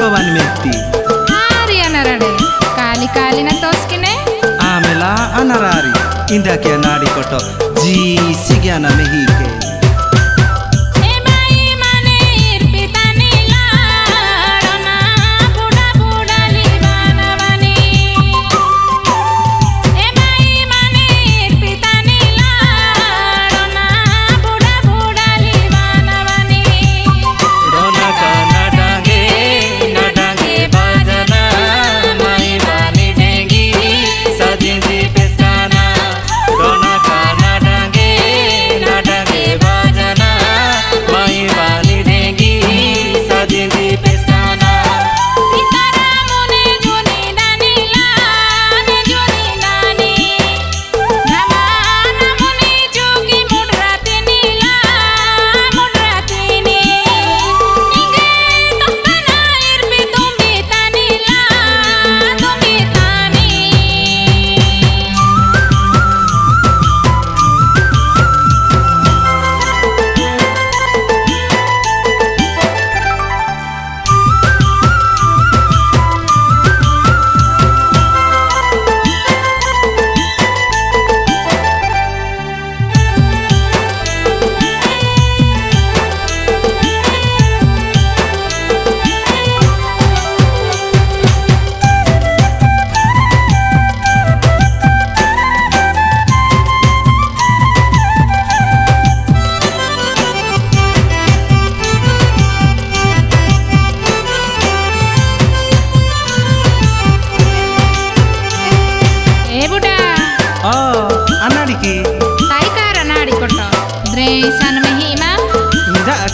ಡೋಬಾನ್ ಮೆತ್ತಿ ಆರಿ ಅನರಡೆ ಕಾಲಿ ಕಾಲಿನ ತೋಸ್ಕಿನೆ ಆಮೇಲ ಅನರಾರಿ ಇಂದಕ್ಕೆ ನಾಡಿಕೊಟ್ಟು ಜೀಸಿಗೆ ಅನ ಮೆಹೀಗೆ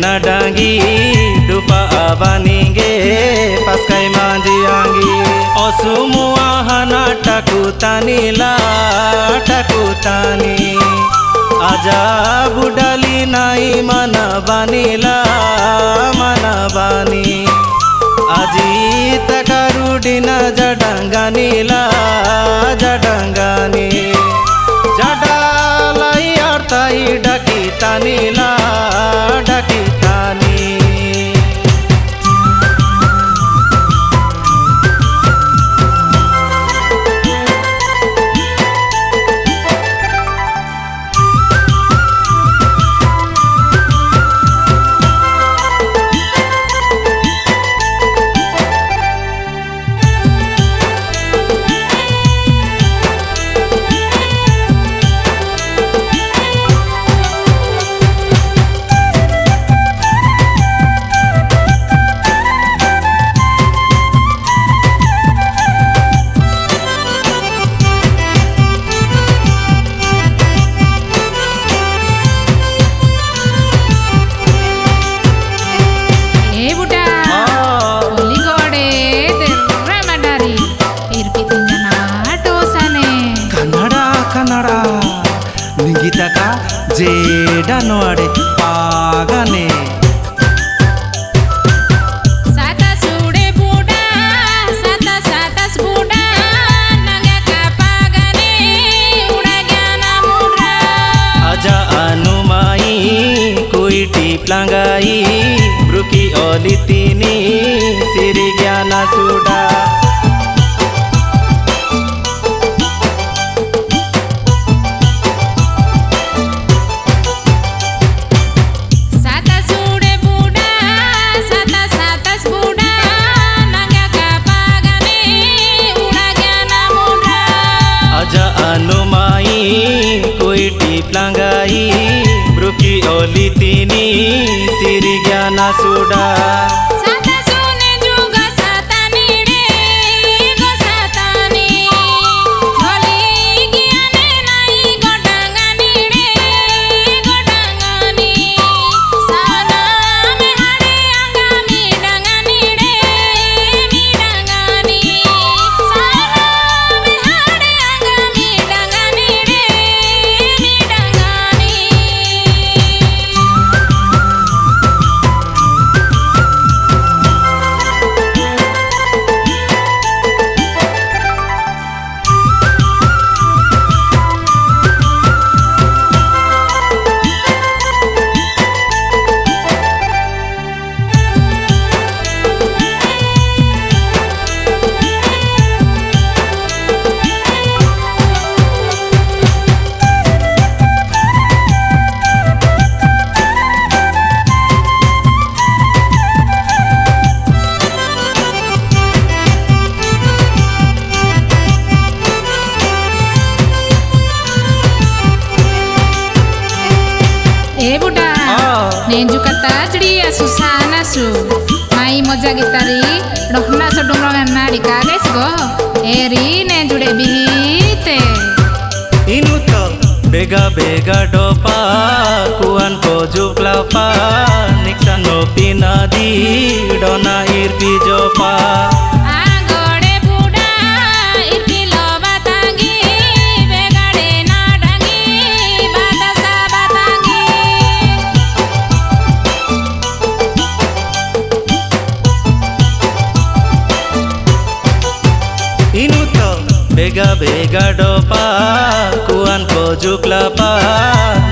ना डांगी डुपा आबानीगे पस्काई मांजी आंगी असुमु आहना टकुतानी ला तानी आजा बुडाली नाइ मना बानीला मना बानी आजी तकारुडिना जडंगानीला जडंगानी ढकी तनीला ढकी तनी ಕಲಿತೀನಿ सुडा। Tajdi asu sana su mai moja gitari dohna so dungrongan nadi kages go eri ne jude bihite Inu to bega bega dopa kuan ko juklapa niksan no pinadi Vega Vega dopa Kuan ko jukla pa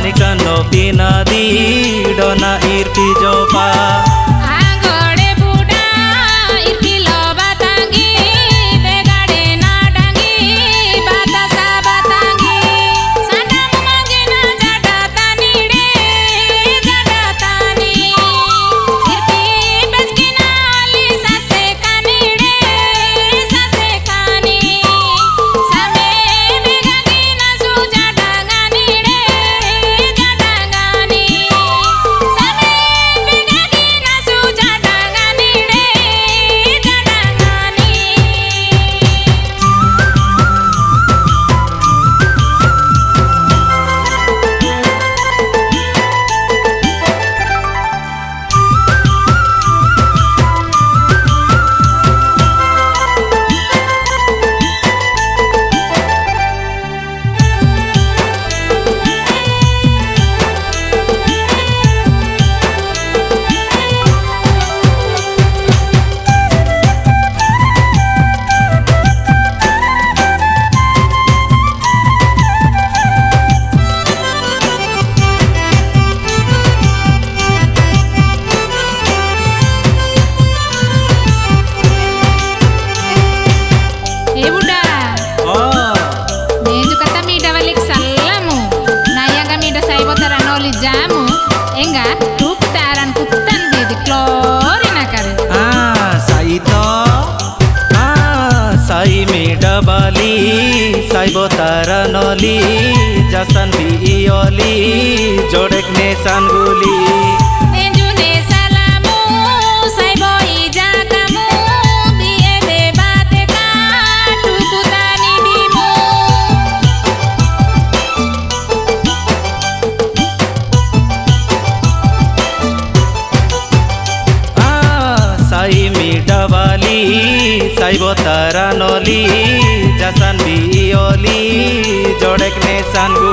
Nikano pinadi Dona irpi jopa ಎಂಗ ತೂಕ್ ತಾರನ್ ಕುತ್ತನ್ ದೇದಿ ಕ್ಲೋರಿನ ಕರೆ ಆ ಸಾಯಿ ತೋ ಆ ಸಾಯಿ ಮೇ ಡಬಲಿ ಸಾಯಿ ಬೋ ತಾರನಲಿ ಜಸನ್ ಬಿ ಇಯಲಿ ಜೋಡೆಕ್ ನೇಸನ್ ಗುಲಿ tekne san